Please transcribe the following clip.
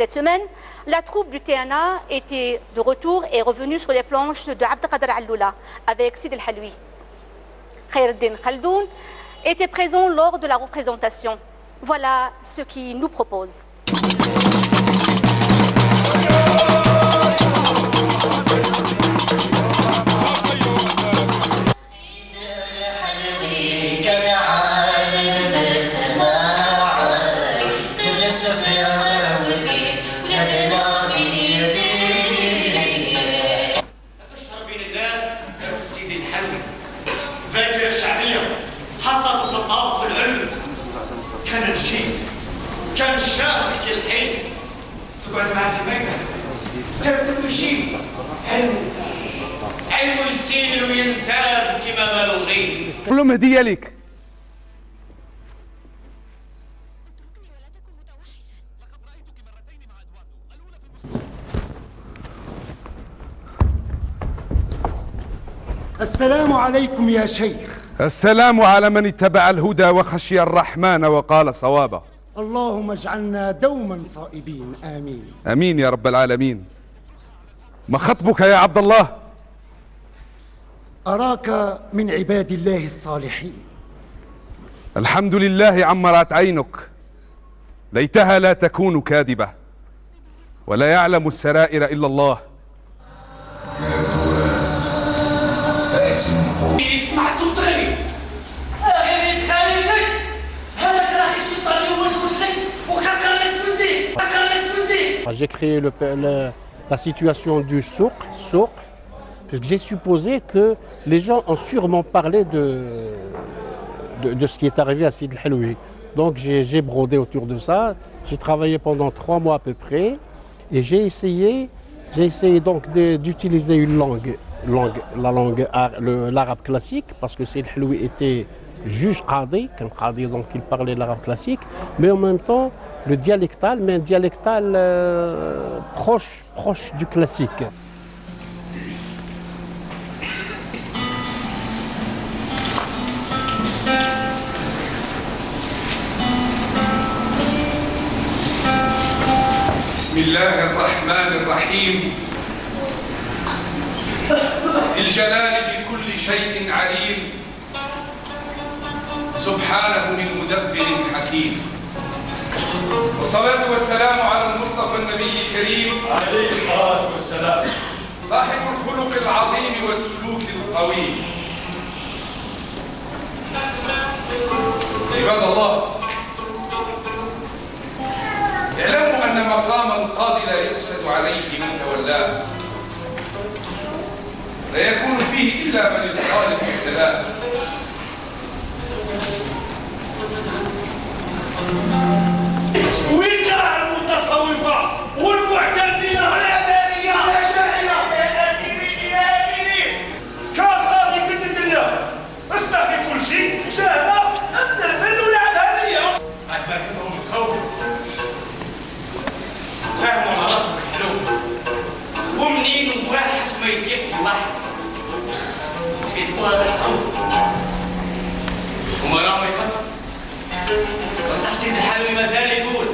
cette semaine, la troupe du TNA était de retour et revenue sur les planches de Abdelkader Alloula avec Sid El Haloui. Khairuddin Khaldoun était présent lors de la représentation. Voilà ce qu'il nous propose. كان نشيد كان في الحين تقعد معاه في ميدان تاكل ويشيل علم. علمه يسيل وينساب كما بلغين قول لهم هديه ليك. السلام عليكم يا شيخ. السلام على من اتبع الهدى وخشي الرحمن وقال صوابا اللهم اجعلنا دوما صائبين آمين. آمين يا رب العالمين. ما خطبك يا عبد الله؟ أراك من عباد الله الصالحين. الحمد لله عمرت عينك. ليتها لا تكون كاذبة ولا يعلم السرائر إلا الله. يسمع صوت غريب غير تخلي لك هذاك راح الشيطان يوسوس لك وخرقر لك في وديك خرقر لك في وديك J'ai créé le- le- la situation du souk, souk, parce que j'ai supposé que les gens ont sûrement parlé de, de, de ce qui est arrivé à Sid El-Haloui. Donc j'ai j'ai brodé autour de ça, j'ai travaillé pendant trois mois à peu près, et j'ai essayé, j'ai essayé donc de- d'utiliser une langue, langue, la langue ar- le- l'arabe classique, parce que Sid El-Haloui était juge qadi, qu'un qadi donc il parlait l'arabe classique, mais en même temps le dialectal, mais un dialectal euh, proche, proche du classique. بسم الله الرحمن الرحيم الجلال بكل شيء عليم. سبحانه من مدبر حكيم. والصلاة والسلام على المصطفى النبي الكريم. عليه الصلاة والسلام. صاحب الخلق العظيم والسلوك القويم. عباد الله اعلموا أن مقام القاضي لا يقسد عليه من تولاه. لا يكون فيه إلا من الخالق ابتلاه ويكره واحد الحروف وما راهم يخطوا بس حسين الحلوي ما زال يقول.